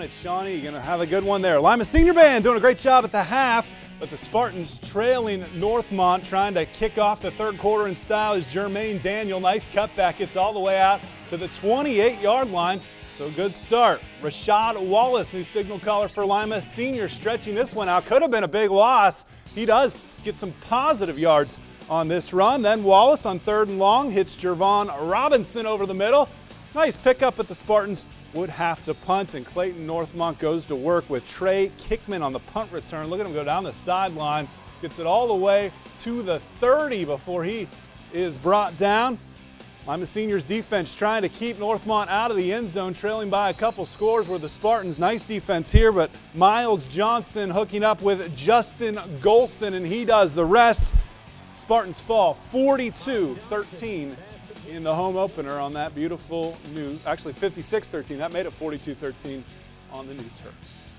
It's Shawnee, you're going to have a good one there. Lima Senior Band doing a great job at the half, but the Spartans trailing Northmont trying to kick off the third quarter in style is Jermaine Daniel. Nice cutback, gets all the way out to the 28-yard line. So good start. Rashad Wallace, new signal caller for Lima Senior, stretching this one out. Could have been a big loss. He does get some positive yards on this run. Then Wallace on third and long hits Jervon Robinson over the middle. Nice pickup, but the Spartans would have to punt, and Clayton Northmont goes to work with Trey Kickman on the punt return. Look at him go down the sideline, gets it all the way to the 30 before he is brought down. Lima Seniors defense trying to keep Northmont out of the end zone, trailing by a couple scores where the Spartans, nice defense here, but Miles Johnson hooking up with Justin Golson, and he does the rest. Spartans fall 42 13 in the home opener on that beautiful new, actually 56 13. That made it 42 13 on the new turf.